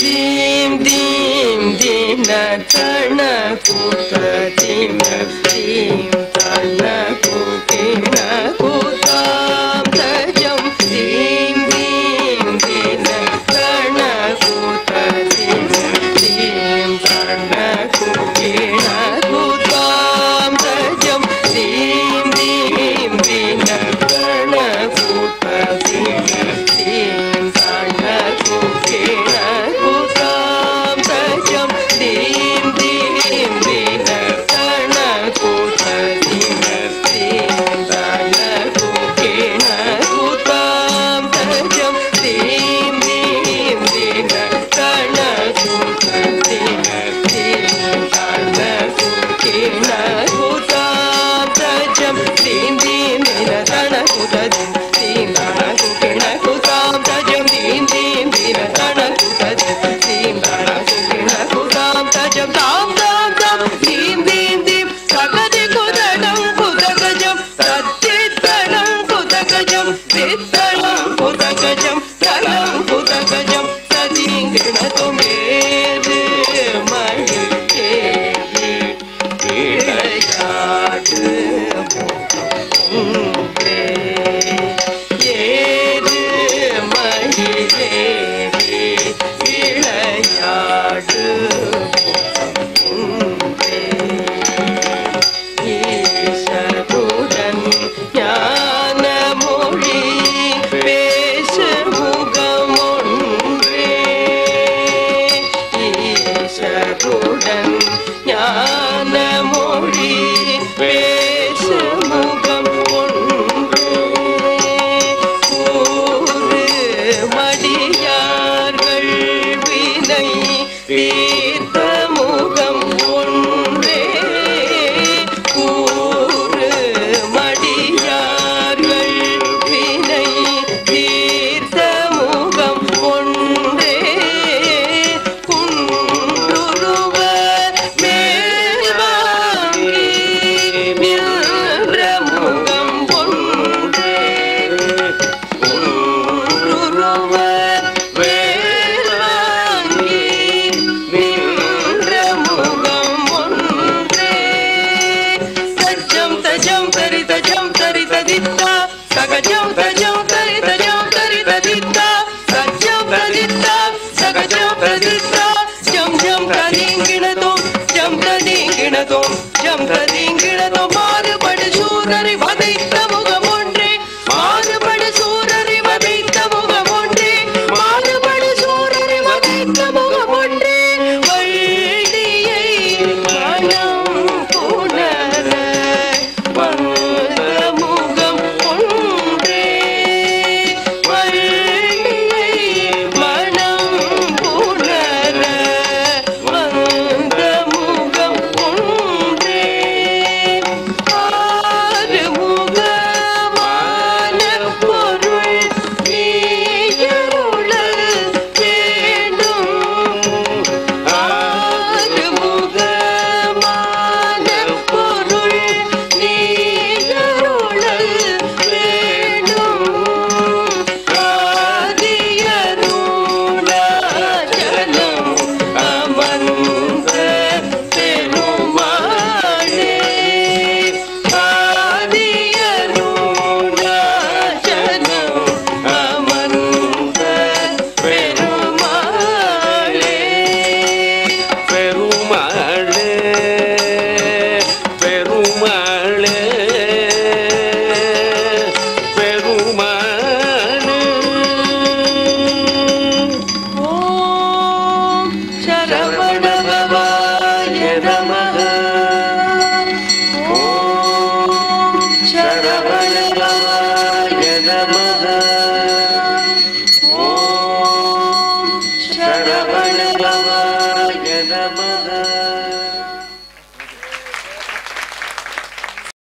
దీం దీం దీన చణ కుట like. மாறுபடு சூரரை வதைத்த முகம் ஒன்றே மாறுபடு சூரரை வதைத்த முகம் ஒன்றே மாறுபடு சூரரை வதைத்த முகம்